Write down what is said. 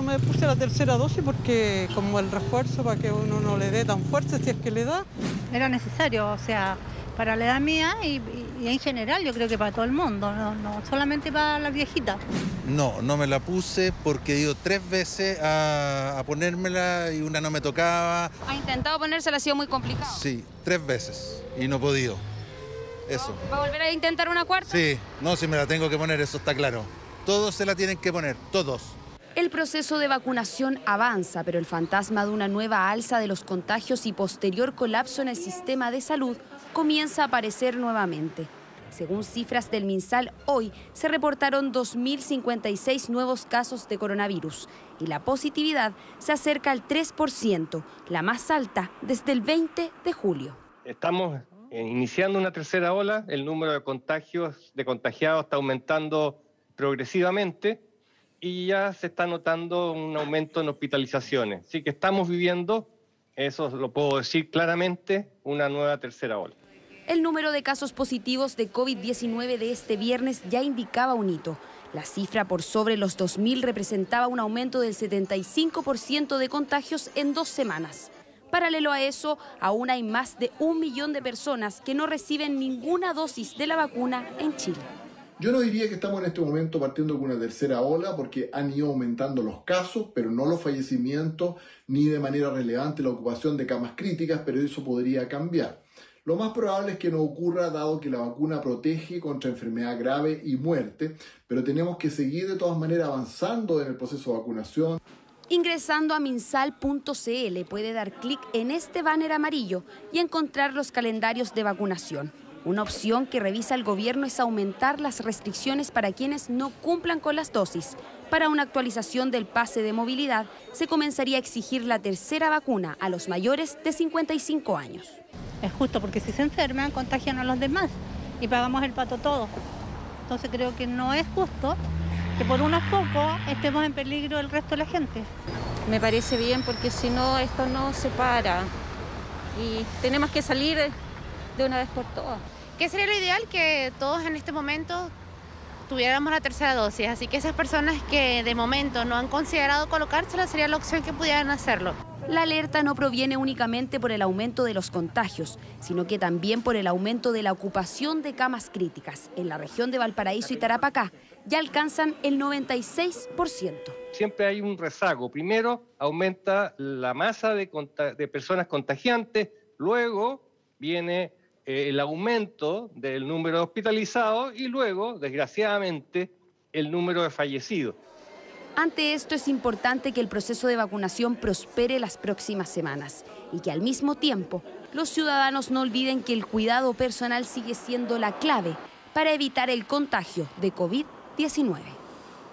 yo me puse la tercera dosis porque como el refuerzo para que uno no le dé tan fuerte si es que le da. Era necesario, o sea, para la edad mía y, en general yo creo que para todo el mundo, no, solamente para las viejitas. No, no me la puse porque he ido tres veces a, a, ponérmela y una no me tocaba. ¿Ha intentado ponérsela? ¿Ha sido muy complicado? Sí, tres veces y no he podido. Eso. ¿Va a volver a intentar una cuarta? Sí, no, si me la tengo que poner, eso está claro. Todos se la tienen que poner, todos. El proceso de vacunación avanza, pero el fantasma de una nueva alza de los contagios y posterior colapso en el sistema de salud comienza a aparecer nuevamente. Según cifras del MinSal, hoy se reportaron 2.056 nuevos casos de coronavirus y la positividad se acerca al 3%, la más alta desde el 20 de julio. Estamos eh, iniciando una tercera ola, el número de contagios, de contagiados está aumentando progresivamente y ya se está notando un aumento en hospitalizaciones. Así que estamos viviendo, eso lo puedo decir claramente, una nueva tercera ola. El número de casos positivos de COVID-19 de este viernes ya indicaba un hito. La cifra por sobre los 2.000 representaba un aumento del 75% de contagios en dos semanas. Paralelo a eso, aún hay más de un millón de personas que no reciben ninguna dosis de la vacuna en Chile. Yo no diría que estamos en este momento partiendo con una tercera ola porque han ido aumentando los casos, pero no los fallecimientos, ni de manera relevante la ocupación de camas críticas, pero eso podría cambiar. Lo más probable es que no ocurra dado que la vacuna protege contra enfermedad grave y muerte, pero tenemos que seguir de todas maneras avanzando en el proceso de vacunación. Ingresando a minsal.cl puede dar clic en este banner amarillo y encontrar los calendarios de vacunación. Una opción que revisa el gobierno es aumentar las restricciones para quienes no cumplan con las dosis. Para una actualización del pase de movilidad, se comenzaría a exigir la tercera vacuna a los mayores de 55 años. Es justo porque si se enferman, contagian a los demás y pagamos el pato todo. Entonces creo que no es justo que por unos pocos estemos en peligro el resto de la gente. Me parece bien porque si no, esto no se para y tenemos que salir de una vez por todas. ¿Qué sería lo ideal? Que todos en este momento tuviéramos la tercera dosis, así que esas personas que de momento no han considerado colocársela sería la opción que pudieran hacerlo. La alerta no proviene únicamente por el aumento de los contagios, sino que también por el aumento de la ocupación de camas críticas. En la región de Valparaíso y Tarapacá ya alcanzan el 96%. Siempre hay un rezago. Primero aumenta la masa de, de personas contagiantes, luego viene el aumento del número de hospitalizados y luego, desgraciadamente, el número de fallecidos. Ante esto es importante que el proceso de vacunación prospere las próximas semanas y que al mismo tiempo los ciudadanos no olviden que el cuidado personal sigue siendo la clave para evitar el contagio de COVID-19.